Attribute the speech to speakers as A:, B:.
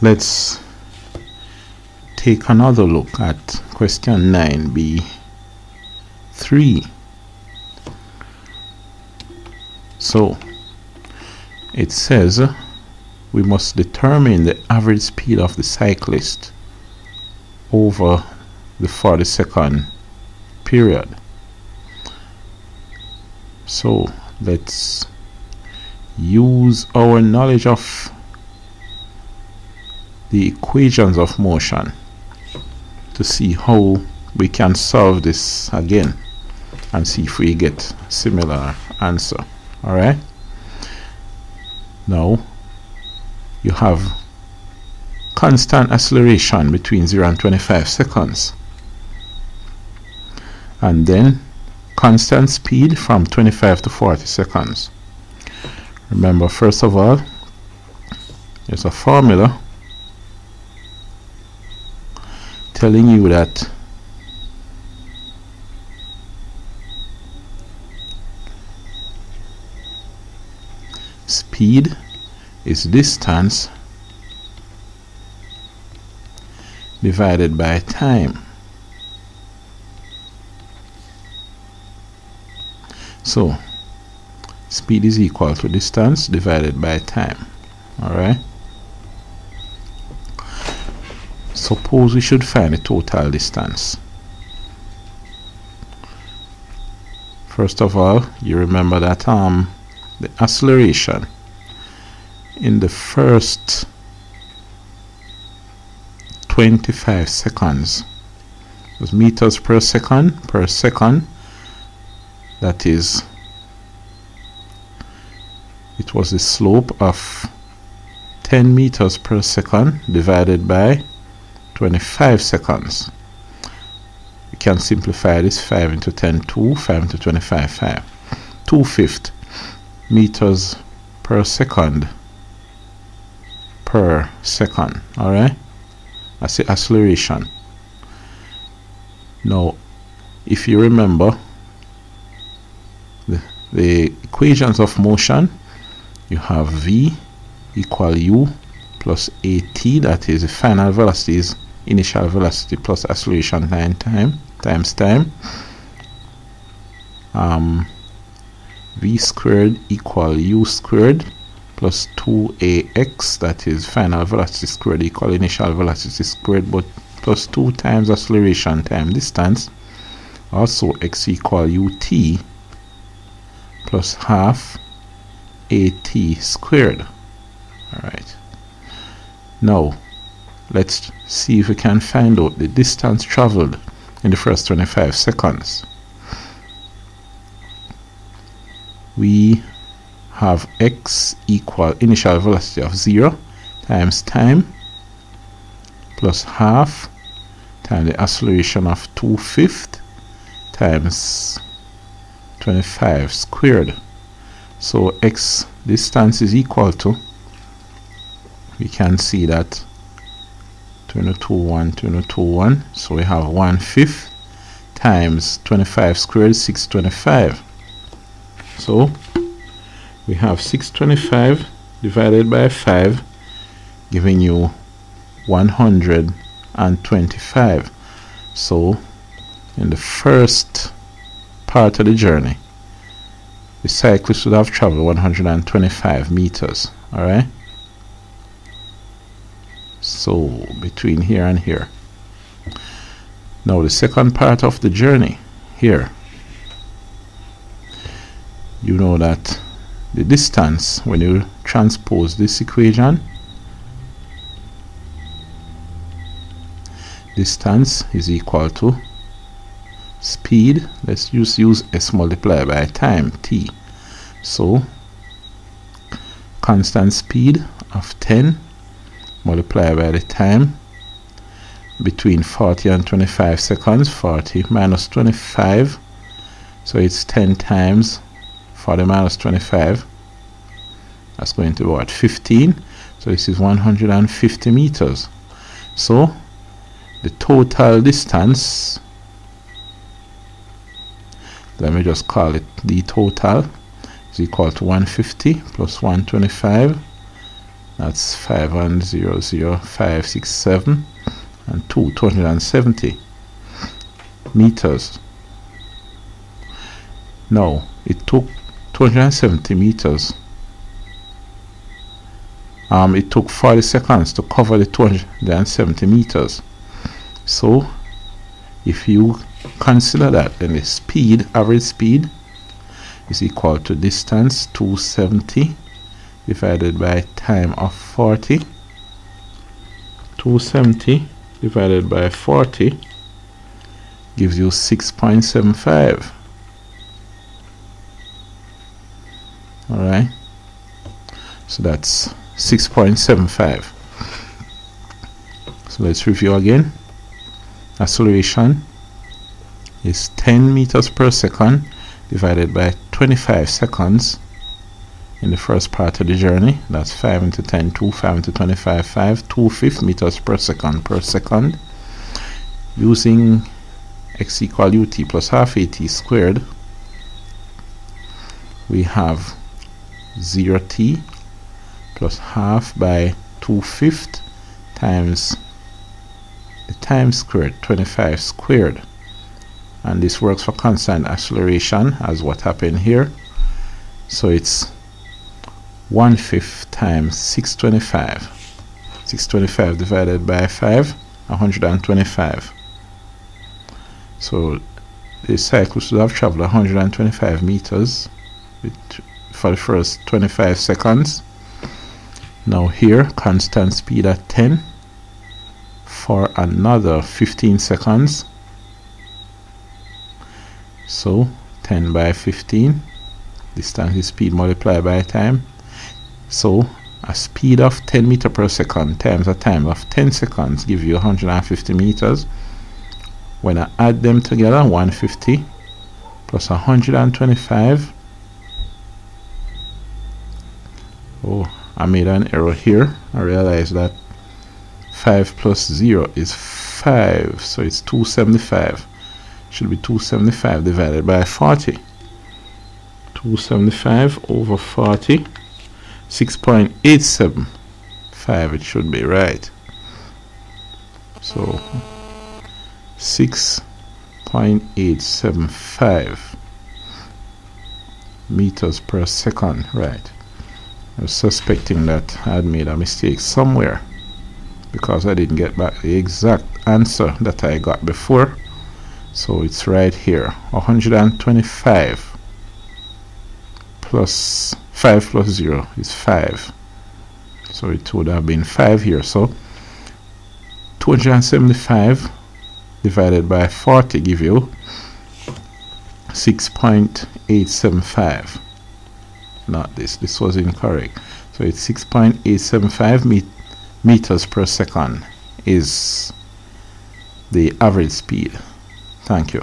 A: let's take another look at question 9b 3 so it says we must determine the average speed of the cyclist over the 40 second period. So let's use our knowledge of the equations of motion to see how we can solve this again and see if we get similar answer. Alright now you have constant acceleration between 0 and 25 seconds. And then constant speed from 25 to 40 seconds. Remember first of all there's a formula telling you that speed is distance divided by time. So speed is equal to distance divided by time. Alright suppose we should find the total distance. First of all you remember that um the acceleration in the first 25 seconds was meters per second per second. That is it was the slope of 10 meters per second divided by 25 seconds. We can simplify this 5 into 10 2 5 into 25 5 2 fifth meters per second. Per second alright that's the acceleration. Now if you remember the, the equations of motion you have v equal u plus at that is the final velocity is initial velocity plus acceleration time time times time um, v squared equal u squared plus 2ax that is final velocity squared equal initial velocity squared but plus 2 times acceleration time distance also x equal ut plus half at squared. Alright now let's see if we can find out the distance traveled in the first 25 seconds. We have x equal initial velocity of 0 times time plus half times the acceleration of 2 fifth times 25 squared. So x distance is equal to we can see that 2221 2221 so we have 1 fifth times 25 squared 625 so we have 625 divided by 5 giving you 125 so in the first part of the journey the cyclist would have traveled 125 meters alright so between here and here. Now the second part of the journey here. You know that the distance when you transpose this equation distance is equal to speed. Let's use use s multiplied by time t. So constant speed of 10 multiplied by the time? Between 40 and 25 seconds 40 minus 25 so it's 10 times 40 minus 25 that's going to be what 15 so this is 150 meters. So the total distance let me just call it the total is equal to 150 plus 125 that's 5 and 0 0 5 6 7 and 2 270 meters. Now it took 270 meters. Um, it took 40 seconds to cover the 270 meters. So if you consider that then the speed average speed is equal to distance 270 divided by time of 40 270 divided by 40 gives you 6.75 alright so that's 6.75 so let's review again. Acceleration is 10 meters per second divided by 25 seconds in the first part of the journey. That's 5 into 10 2 5 into 25 5 2 5 meters per second per second. Using x equal ut plus half at squared we have 0t plus half by 2 fifth times the time squared 25 squared. And this works for constant acceleration as what happened here. So it's 1 fifth times 625 625 divided by 5 125 so the cycle should have traveled 125 meters for the first 25 seconds. Now here constant speed at 10 for another 15 seconds. So 10 by 15 distance is speed multiplied by time so a speed of 10 meter per second times a time of 10 seconds give you 150 meters. When I add them together 150 plus 125 oh I made an error here. I realized that 5 plus 0 is 5 so it's 275 should be 275 divided by 40 275 over 40 6.875 it should be right. So 6.875 meters per second right. I was suspecting that I had made a mistake somewhere because I didn't get back the exact answer that I got before. So it's right here 125 plus 5 plus 0 is 5 so it would have been 5 here. So 275 divided by 40 give you 6.875 not this this was incorrect. So it's 6.875 met meters per second is the average speed. Thank you.